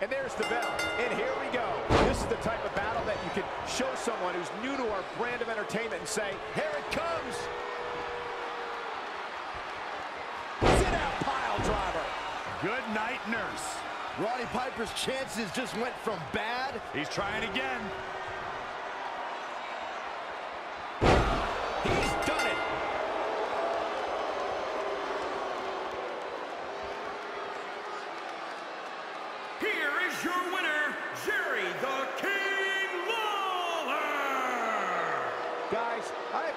And there's the bell. And here we go. This is the type of battle that you can show someone who's new to our brand of entertainment and say, here it comes. Sit out pile driver. Good night, nurse. Roddy Piper's chances just went from bad. He's trying again. Guys, I...